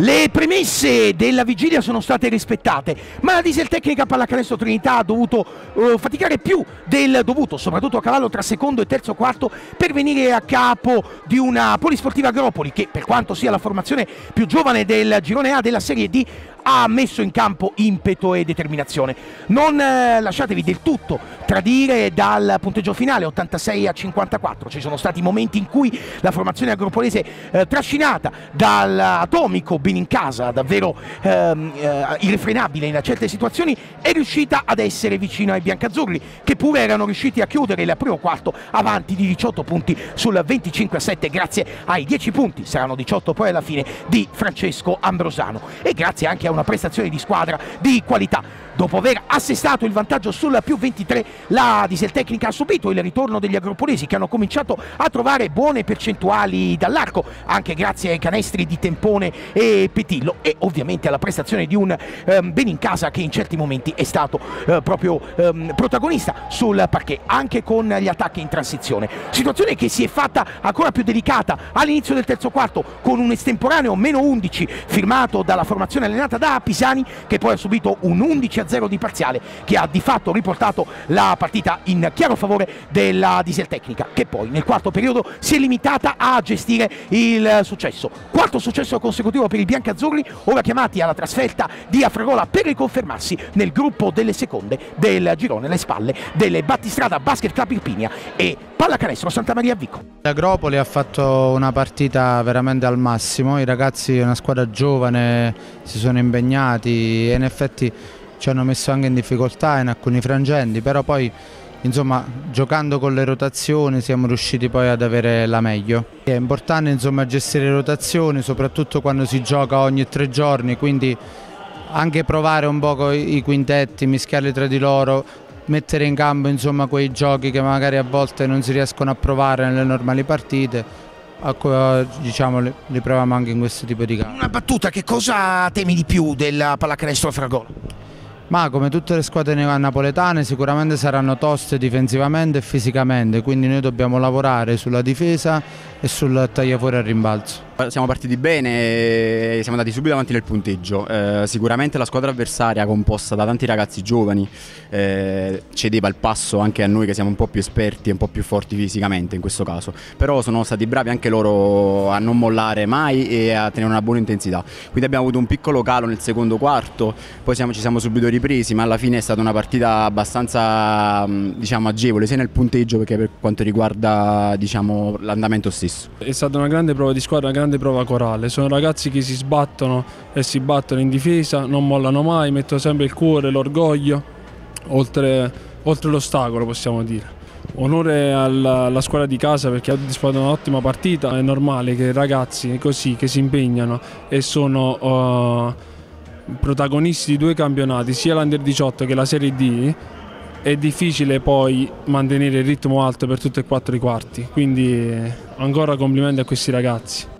Le premesse della vigilia sono state rispettate, ma la diesel tecnica Pallacanestro Trinità ha dovuto uh, faticare più del dovuto, soprattutto a cavallo tra secondo e terzo quarto, per venire a capo di una polisportiva Agropoli che, per quanto sia la formazione più giovane del girone A della Serie D, ha messo in campo impeto e determinazione. Non eh, lasciatevi del tutto tradire dal punteggio finale 86 a 54. Ci sono stati momenti in cui la formazione agropolese eh, trascinata dall'atomico ben in casa, davvero ehm, eh, irrefrenabile in certe situazioni, è riuscita ad essere vicino ai biancazzurri che pure erano riusciti a chiudere il primo quarto avanti di 18 punti sul 25 a 7 grazie ai 10 punti, saranno 18 poi alla fine di Francesco Ambrosano e grazie anche a una prestazione di squadra di qualità. Dopo aver assestato il vantaggio sul più 23, la Dieseltecnica ha subito il ritorno degli agropolesi che hanno cominciato a trovare buone percentuali dall'arco, anche grazie ai canestri di Tempone e Petillo e ovviamente alla prestazione di un ehm, Benincasa che in certi momenti è stato eh, proprio ehm, protagonista sul parquet, anche con gli attacchi in transizione. Situazione che si è fatta ancora più delicata all'inizio del terzo quarto con un estemporaneo meno 11 firmato dalla formazione allenata da Pisani che poi ha subito un 11 a 0 di parziale che ha di fatto riportato la partita in chiaro favore della Diesel Tecnica che poi nel quarto periodo si è limitata a gestire il successo. Quarto successo consecutivo per i biancazzurri, ora chiamati alla trasferta di Afragola per riconfermarsi nel gruppo delle seconde del girone alle spalle delle Battistrada Basket Club Irpinia e Pallacanestro Santa Maria Vico. L'Agropoli ha fatto una partita veramente al massimo, i ragazzi, una squadra giovane, si sono impegnati e in effetti ci hanno messo anche in difficoltà in alcuni frangenti, però poi insomma, giocando con le rotazioni siamo riusciti poi ad avere la meglio. È importante insomma, gestire le rotazioni, soprattutto quando si gioca ogni tre giorni, quindi anche provare un po' i quintetti, mischiarli tra di loro, mettere in campo insomma, quei giochi che magari a volte non si riescono a provare nelle normali partite diciamo li proviamo anche in questo tipo di campo. Una battuta, che cosa temi di più della pallacanestro Fragola? Ma come tutte le squadre napoletane sicuramente saranno toste difensivamente e fisicamente, quindi noi dobbiamo lavorare sulla difesa e sul tagliafuori al rimbalzo. Siamo partiti bene siamo andati subito avanti nel punteggio. Eh, sicuramente la squadra avversaria, composta da tanti ragazzi giovani, eh, cedeva il passo anche a noi che siamo un po' più esperti e un po' più forti fisicamente in questo caso. Però sono stati bravi anche loro a non mollare mai e a tenere una buona intensità. Quindi abbiamo avuto un piccolo calo nel secondo quarto, poi siamo, ci siamo subito ripresi, ma alla fine è stata una partita abbastanza diciamo, agevole sia nel punteggio che per quanto riguarda diciamo, l'andamento stesso. È stata una grande prova di squadra, una grande prova corale, sono ragazzi che si sbattono e si battono in difesa, non mollano mai, mettono sempre il cuore, l'orgoglio, oltre, oltre l'ostacolo possiamo dire. Onore alla, alla, squadra di casa perché ha disputato un'ottima partita, è normale che ragazzi così che si impegnano e sono uh, protagonisti di due campionati, sia l'Under 18 che la Serie D, è difficile poi mantenere il ritmo alto per tutti e quattro i quarti, quindi ancora complimenti a questi ragazzi.